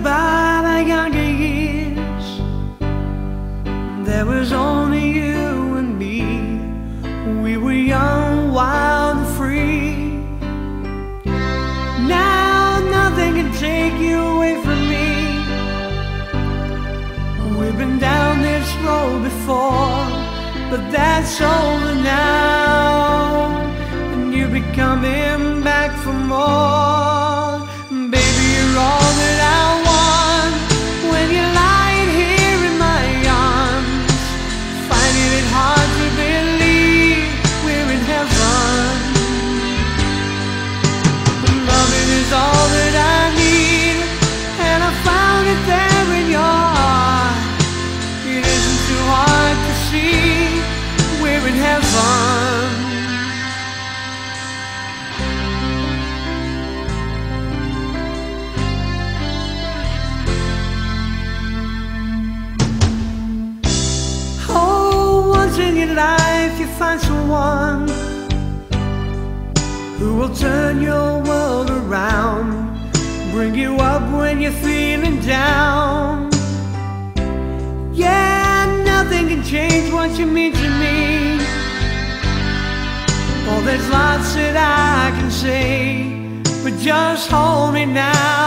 about our younger years, there was only you and me. We were young, wild, and free. Now nothing can take you away from me. We've been down this road before, but that's over now. And you'll be coming back for more. Find someone who will turn your world around, bring you up when you're feeling down. Yeah, nothing can change what you mean to me. Oh, there's lots that I can say, but just hold me now.